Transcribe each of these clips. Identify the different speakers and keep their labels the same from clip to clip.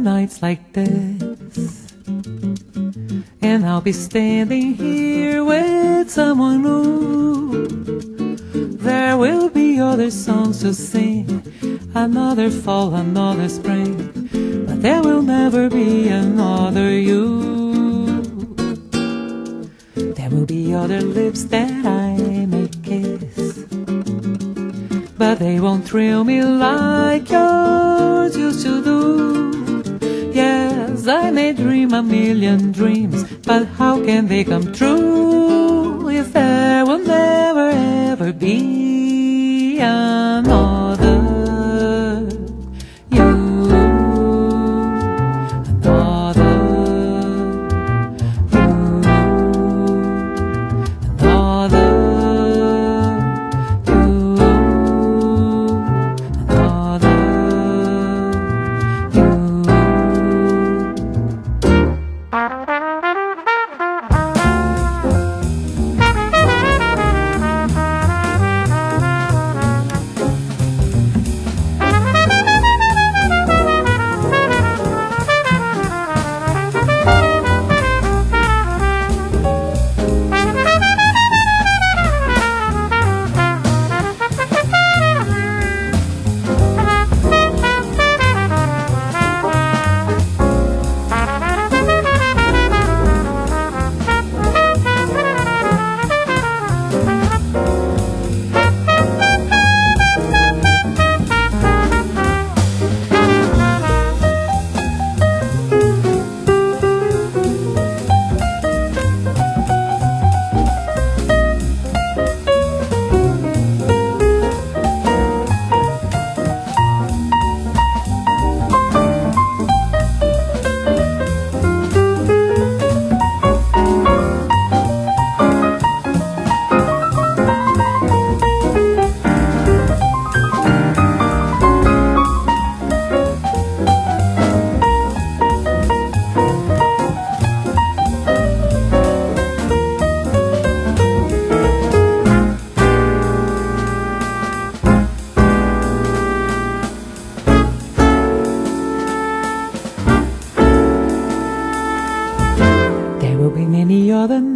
Speaker 1: nights like this. And I'll be standing here with someone new. There will be other songs to sing, another fall, another spring. But there will never be another you. There will be other lips that I may kiss. But they won't thrill me like yours used to do. I may dream a million dreams, but how can they come true if there will never ever be you?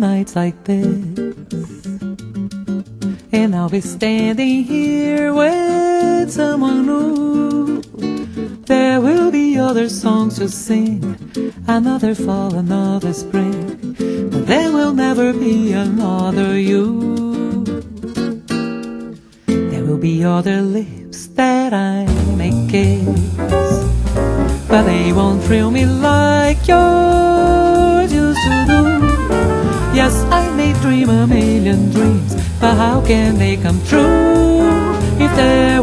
Speaker 1: Nights like this. And I'll be standing here with someone new. There will be other songs to sing, another fall, another spring. But there will never be another you. There will be other lips that I may kiss but they won't thrill me like yours how can they come true if were